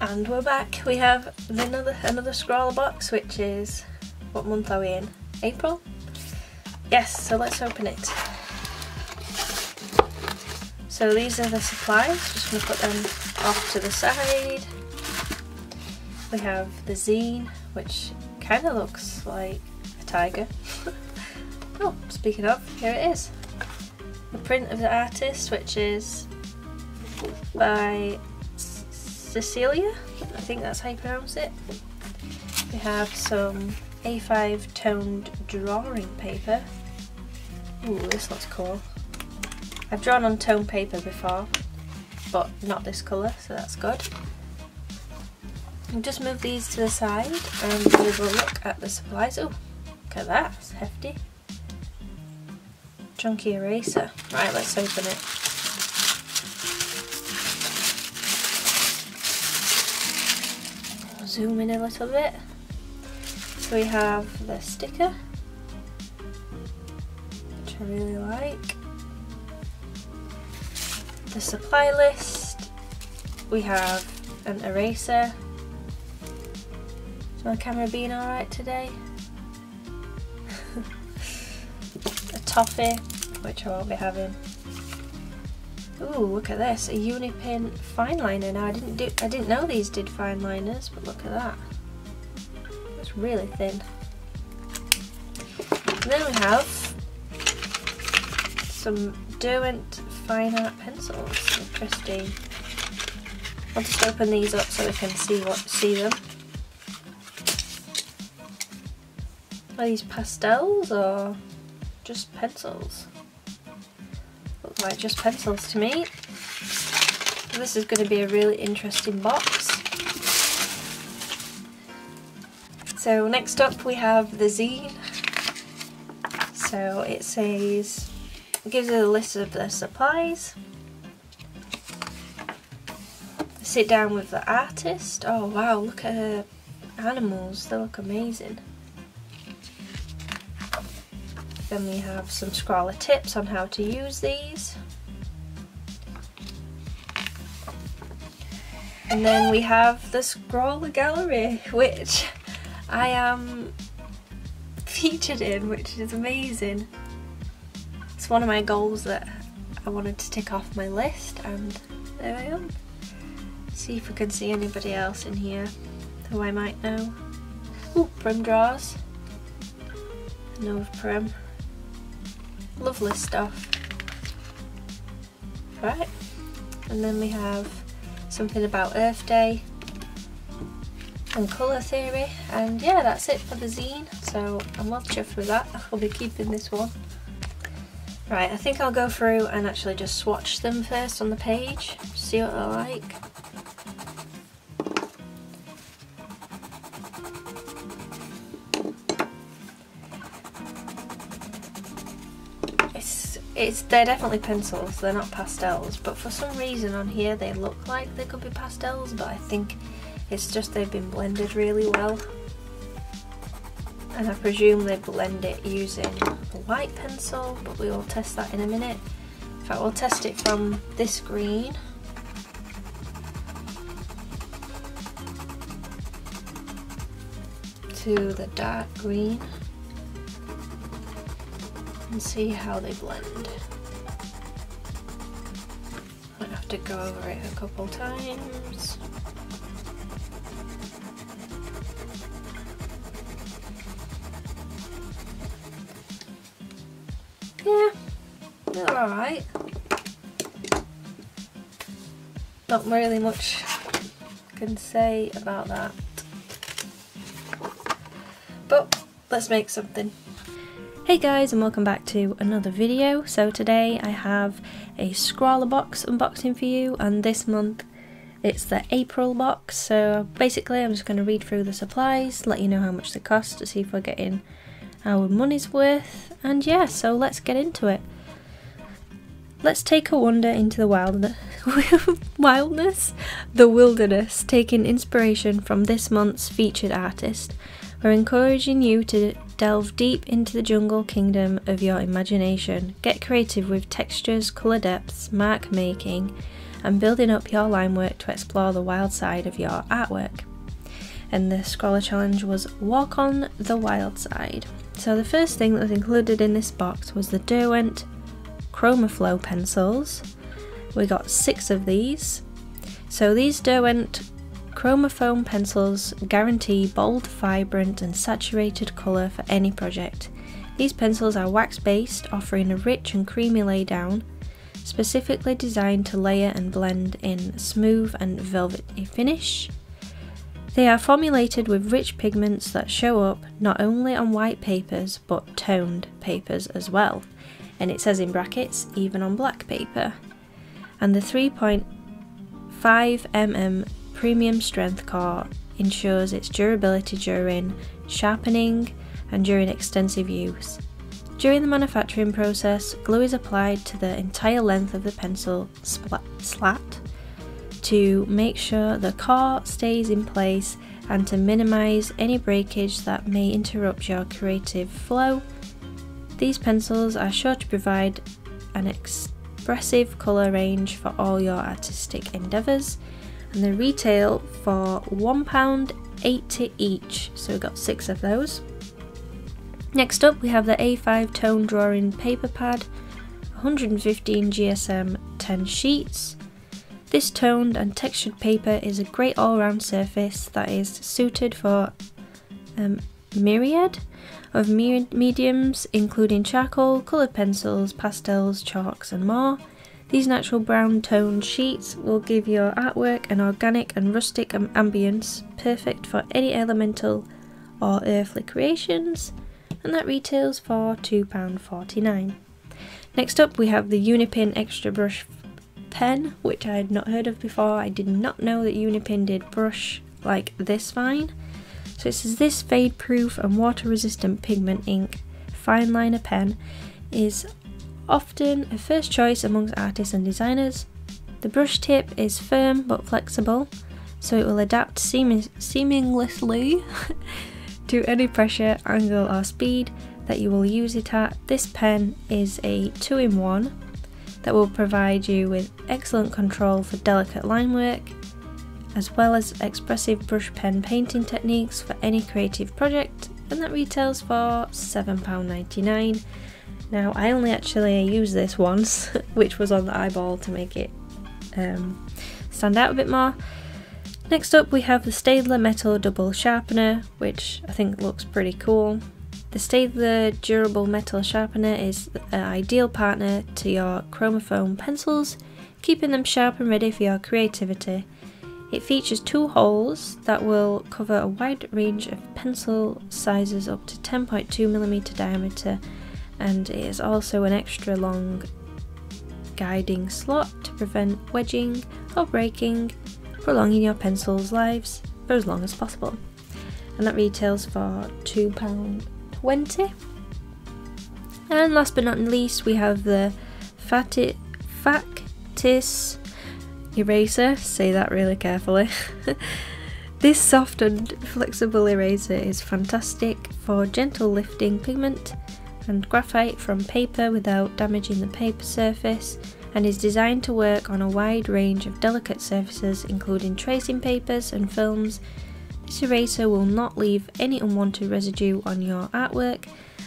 And we're back. We have another another Scrawlr box, which is what month are we in? April? Yes, so let's open it. So these are the supplies, just gonna put them off to the side. We have the zine, which kind of looks like a tiger. oh, speaking of, here it is. The print of the artist, which is by Cecilia, I think that's how you pronounce it. We have some A5 toned drawing paper. Ooh, this looks cool. I've drawn on toned paper before, but not this colour, so that's good. I'll just move these to the side and we will look at the supplies. Oh, look at that, it's hefty. Chunky eraser. Right, let's open it. zoom in a little bit. So we have the sticker, which I really like. The supply list. We have an eraser. Is my camera being alright today? A toffee, which I won't be having. Ooh, look at this, a Unipin fine liner. Now I didn't do I didn't know these did fine liners, but look at that. It's really thin. And then we have some Derwent fine art pencils. Interesting. I'll just open these up so we can see what see them. Are these pastels or just pencils? like just pencils to me. This is going to be a really interesting box. So next up we have the zine. So it says, it gives us a list of the supplies. Sit down with the artist. Oh wow, look at her animals, they look amazing. Then we have some Scrawlr tips on how to use these. And then we have the Scrawlr Gallery, which I am featured in, which is amazing. It's one of my goals that I wanted to tick off my list, and there I am. See if we can see anybody else in here who I might know. Oh, Prim Draws. I know Prim. Lovely stuff. Right, and then we have something about Earth Day and colour theory. And yeah that's it for the zine. So I'm well chuffed with that. I'll be keeping this one. Right I think I'll go through and actually just swatch them first on the page see what they're like It's they're definitely pencils, they're not pastels, but for some reason on here they look like they could be pastels, but I think it's just they've been blended really well. And I presume they blend it using a white pencil, but we will test that in a minute. In fact, we'll test it from this green. To the dark green and see how they blend. I have to go over it a couple times. Yeah, they're alright. Not really much I can say about that. But let's make something. Hey guys and welcome back to another video. So today I have a Scrawlr box unboxing for you and this month it's the April box. So basically I'm just going to read through the supplies, let you know how much they cost to see if we're getting our money's worth and yeah so let's get into it. Let's take a wander into the wild wildness, the wilderness, taking inspiration from this month's featured artist. We're encouraging you to delve deep into the jungle kingdom of your imagination. Get creative with textures, colour depths, mark making, and building up your line work to explore the wild side of your artwork. And the Scrawlr Challenge was Walk on the Wild Side. So the first thing that was included in this box was the Derwent Chromaflow pencils. We got six of these. So these Derwent Chromaflow pencils guarantee bold, vibrant and saturated colour for any project. These pencils are wax based, offering a rich and creamy laydown, specifically designed to layer and blend in smooth and velvety finish. They are formulated with rich pigments that show up not only on white papers but toned papers as well, and it says in brackets even on black paper. And the 3.5 mm premium strength core ensures its durability during sharpening and during extensive use. During the manufacturing process, glue is applied to the entire length of the pencil slat to make sure the core stays in place and to minimise any breakage that may interrupt your creative flow. These pencils are sure to provide an expressive colour range for all your artistic endeavours and they retail for £1.80 each, so we got six of those. Next up we have the A5 Tone Drawing Paper Pad, 115 GSM 10 sheets. This toned and textured paper is a great all-round surface that is suited for um, myriad of mediums including charcoal, coloured pencils, pastels, chalks and more. These natural brown toned sheets will give your artwork an organic and rustic ambience, perfect for any elemental or earthly creations, and that retails for £2.49. Next up we have the Unipin Extra Brush pen, which I had not heard of before. I did not know that Unipin did brush like this fine. So it says this fade proof and water resistant pigment ink fine liner pen is often a first choice amongst artists and designers. The brush tip is firm but flexible, so it will adapt seamlessly to any pressure, angle or speed that you will use it at. This pen is a two-in-one that will provide you with excellent control for delicate line work, as well as expressive brush pen painting techniques for any creative project, and that retails for £7.99 now I only actually used this once, which was on the eyeball to make it um, stand out a bit more. Next up we have the Staedtler Metal Double Sharpener, which I think looks pretty cool. The Staedtler Durable Metal Sharpener is an ideal partner to your chromaflow pencils, keeping them sharp and ready for your creativity. It features two holes that will cover a wide range of pencil sizes up to 10.2mm diameter and it is also an extra long guiding slot to prevent wedging or breaking, prolonging your pencil's lives for as long as possible. And that retails for £2.20. And last but not least, we have the Fati Factis eraser. Say that really carefully. this soft and flexible eraser is fantastic for gentle lifting pigment and graphite from paper without damaging the paper surface and is designed to work on a wide range of delicate surfaces including tracing papers and films. This eraser will not leave any unwanted residue on your artwork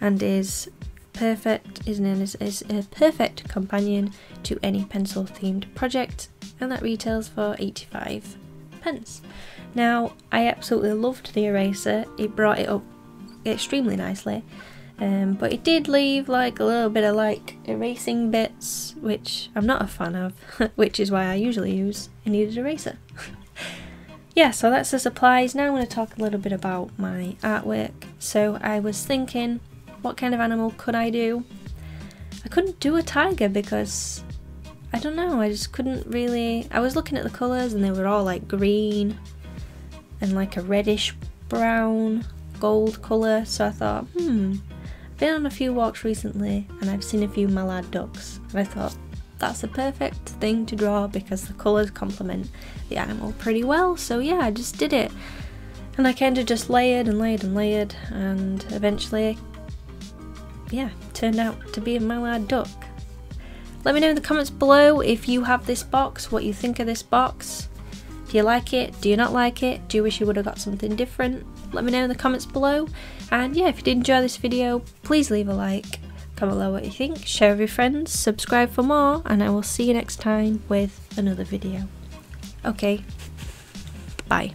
and is perfect is, is, is a perfect companion to any pencil themed project and that retails for 85 pence. Now I absolutely loved the eraser, it brought it up extremely nicely um, but it did leave like a little bit of like erasing bits, which I'm not a fan of, which is why I usually use a kneaded eraser. yeah, so that's the supplies. Now I'm going to talk a little bit about my artwork. So I was thinking, what kind of animal could I do? I couldn't do a tiger because I don't know, I just couldn't really. I was looking at the colours and they were all like green and like a reddish brown gold colour, so I thought, hmm, been on a few walks recently and I've seen a few mallard ducks and I thought that's a perfect thing to draw because the colours complement the animal pretty well so yeah I just did it And I kind of just layered and layered and layered and eventually, yeah, turned out to be a mallard duck. Let me know in the comments below if you have this box, what you think of this box. Do you like it? Do you not like it? Do you wish you would have got something different? Let me know in the comments below. And yeah, if you did enjoy this video, please leave a like, comment below what you think, share with your friends, subscribe for more, and I will see you next time with another video. Okay, bye.